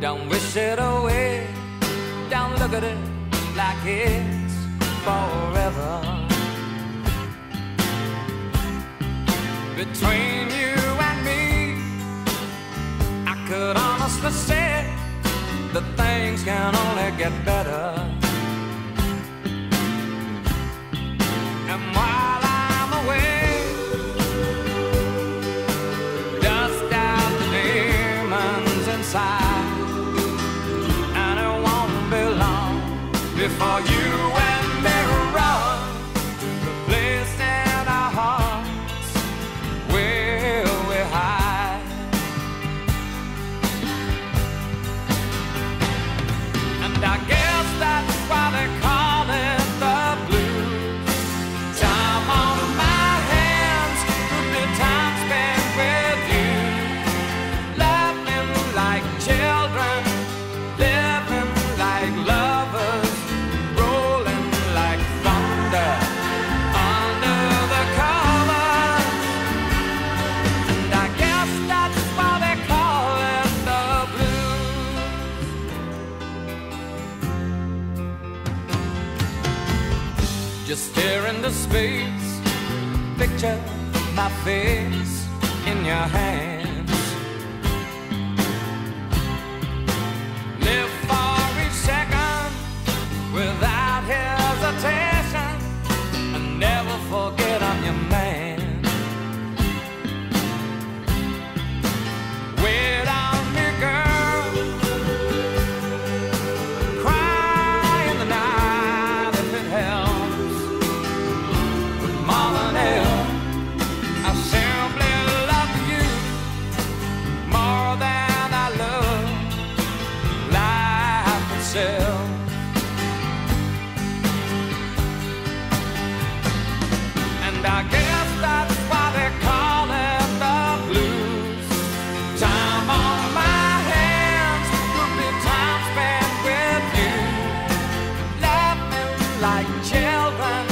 Don't wish it away. Don't look at it like it's forever. Between you and me, I could honestly say that things can only get better. And I guess Just stare into space. Picture my face in your hands. Live for each second without hesitation. And never forget. Calvin.